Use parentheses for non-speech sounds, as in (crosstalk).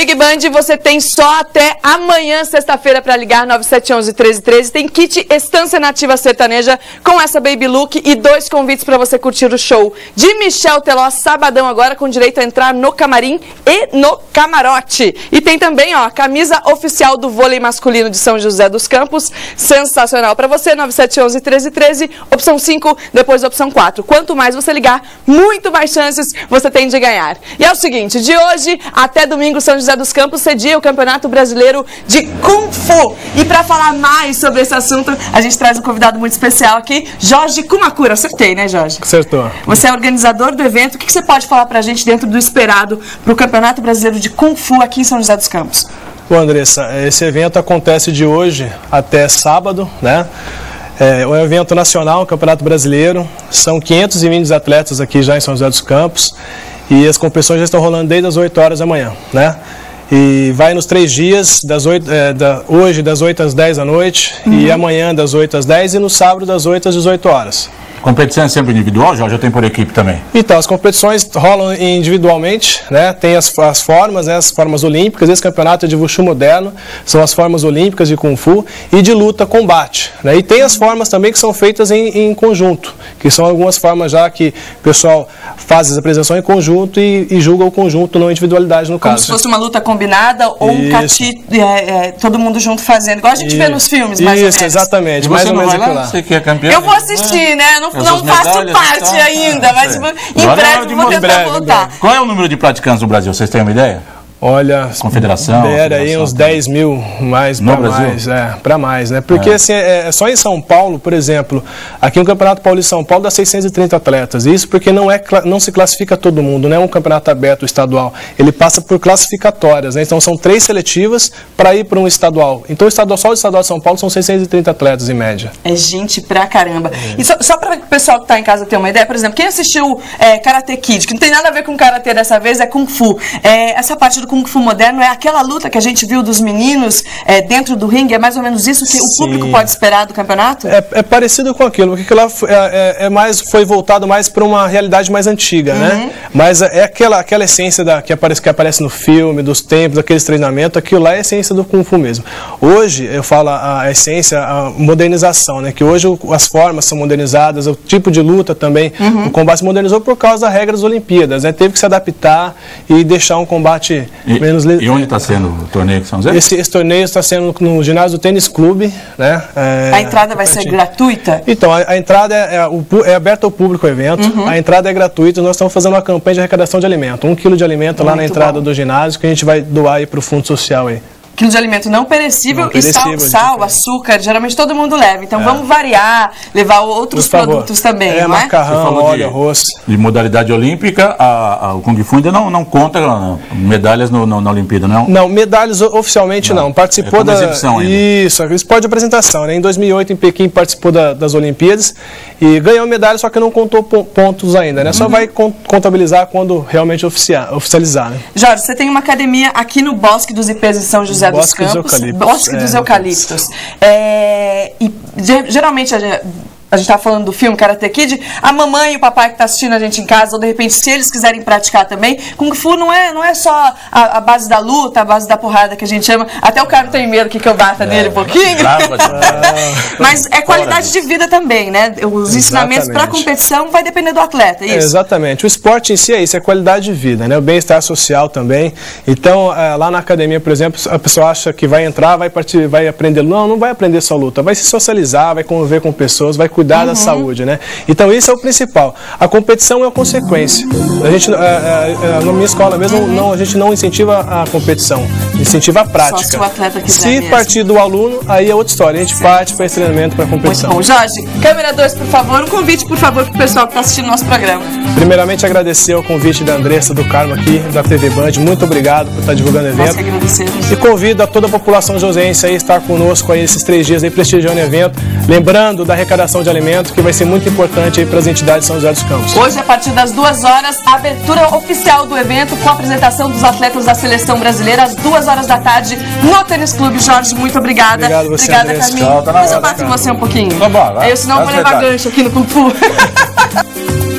Ligue Band, você tem só até amanhã, sexta-feira, para ligar 9711 1313. Tem kit Estância Nativa Sertaneja com essa Baby Look e dois convites para você curtir o show de Michel Teló, sabadão agora, com direito a entrar no camarim e no camarote. E tem também, ó, camisa oficial do vôlei masculino de São José dos Campos, sensacional para você, 9711 1313, opção 5, depois opção 4. Quanto mais você ligar, muito mais chances você tem de ganhar. E é o seguinte, de hoje até domingo, São José dos Campos cedia o Campeonato Brasileiro de Kung Fu. E para falar mais sobre esse assunto, a gente traz um convidado muito especial aqui, Jorge Kumakura. Acertei, né, Jorge? Acertou. Você é organizador do evento. O que você pode falar para a gente dentro do esperado para o Campeonato Brasileiro de Kung Fu aqui em São José dos Campos? Bom, Andressa, esse evento acontece de hoje até sábado, né? É um evento nacional, um Campeonato Brasileiro. São 520 atletas aqui já em São José dos Campos. E as competições já estão rolando desde as 8 horas da manhã, né? E vai nos três dias, das 8, é, da, hoje das 8 às 10 da noite, uhum. e amanhã das 8 às 10 e no sábado das 8 às 18 horas. Competição é sempre individual, já, já tem por equipe também? Então, as competições rolam individualmente, né? Tem as, as formas, né? as formas olímpicas, esse campeonato é de Wushu moderno, são as formas olímpicas de Kung Fu e de luta combate. Né? E tem as formas também que são feitas em, em conjunto, que são algumas formas já que o pessoal faz as apresentações em conjunto e, e julga o conjunto, não individualidade no Como caso. Como se fosse uma luta combinada ou Isso. um cati, é, é, todo mundo junto fazendo, igual a gente Isso. vê nos filmes, mais Isso, exatamente, mais ou menos lá? Você que é campeão? Eu vou assistir, né? Não não, não faço parte ainda, mas em breve vou tentar voltar. Qual é o número de praticantes no Brasil? Vocês têm uma ideia? Olha, confederação, era aí uns 10 mil mais para mais, é, para mais, né? Porque é. assim, é, é, só em São Paulo, por exemplo, aqui no Campeonato Paulista São Paulo dá 630 atletas. Isso porque não é não se classifica todo mundo, não é um campeonato aberto estadual. Ele passa por classificatórias, né? Então são três seletivas para ir para um estadual. Então o estadual só o estadual de São Paulo são 630 atletas em média. É gente pra caramba. É. E só, só para o pessoal que está em casa ter uma ideia, por exemplo, quem assistiu é, Karate Kid, que não tem nada a ver com karatê dessa vez, é Kung Fu. É, essa parte do Kung Fu moderno é aquela luta que a gente viu dos meninos é, dentro do ringue, é mais ou menos isso que Sim. o público pode esperar do campeonato? É, é parecido com aquilo, porque lá é, é, é, mais, foi voltado mais para uma realidade mais antiga, né? uhum. né? Mas é aquela, aquela essência da, que, aparece, que aparece no filme, dos tempos, daqueles treinamentos, aquilo lá é a essência do Kung Fu mesmo. Hoje, eu falo a, a essência, a modernização, né? Que hoje as formas são modernizadas, o tipo de luta também, uhum. o combate se modernizou por causa das regras das Olimpíadas, né? Teve que se adaptar e deixar um combate e, menos e onde está sendo o torneio de São José? Esse, esse torneio está sendo no ginásio do Tênis Clube. Né? É, a entrada vai ser gratuita? Então, a, a entrada é, é, é, aberta ao público o evento, uhum. a entrada é gratuita. Nós estamos fazendo uma campanha de arrecadação de alimento. Um quilo de alimento Muito lá na entrada bom. do ginásio que a gente vai doar para o Fundo Social aí quilo de alimento não perecível, não perecível e sal, sal açúcar, geralmente todo mundo leva. Então é. vamos variar, levar outros produtos também, é, não é? macarrão, óleo, de, arroz. De modalidade olímpica, a, a, o Kung Fu ainda não, não conta medalhas no, no, na Olimpíada, não? Não, medalhas oficialmente não. não. Participou é da... exibição ainda. Isso, esporte de apresentação. Né? Em 2008, em Pequim, participou da, das Olimpíadas e ganhou medalha, só que não contou pontos ainda, né? Só uhum. vai contabilizar quando realmente oficiar, oficializar, né? Jorge, você tem uma academia aqui no Bosque dos Ipês em São José Bosque dos Campos. Dos Bosque dos é, Eucaliptos. É, e geralmente a gente tá falando do filme Karate Kid, a mamãe e o papai que tá assistindo a gente em casa, ou de repente, se eles quiserem praticar também, Kung Fu não é, não é só a, a base da luta, a base da porrada que a gente chama. Até o cara tem medo que, que eu bata é, nele um pouquinho. (laughs) Mas é qualidade de vida também, né? Os ensinamentos para competição vai depender do atleta, é isso? É, exatamente. O esporte em si é isso, é qualidade de vida, né? O bem-estar social também. Então, é, lá na academia, por exemplo, a pessoa acha que vai entrar, vai, partir, vai aprender. Não, não vai aprender só luta, vai se socializar, vai conviver com pessoas, vai cuidar uhum. da saúde, né? Então isso é o principal. A competição é a consequência. A gente, a, a, a, na minha escola mesmo, uhum. não, a gente não incentiva a competição, incentiva a prática. Só se o atleta quiser Se mesmo. partir do aluno, aí é outra história. A gente parte para esse treinamento, para a competição. Muito bom. Jorge, câmera 2, por favor, um convite, por favor, para o pessoal que está assistindo nosso programa. Primeiramente, agradecer o convite da Andressa do Carmo aqui, da TV Band. Muito obrigado por estar divulgando o evento. E convido a toda a população josense a estar conosco aí esses três dias aí prestigiando o evento. Lembrando da arrecadação de alimentos que vai ser muito importante para as entidades de São José dos Campos. Hoje, a partir das duas horas, a abertura oficial do evento com a apresentação dos atletas da seleção brasileira às duas horas da tarde no Tênis Clube. Jorge, muito obrigada. Obrigado você, Obrigada, Carminho. Tchau, tá Mas eu bato em você um pouquinho. Tá bom, vai. Eu, senão eu vou levar gancho aqui no Kung Fu. (laughs)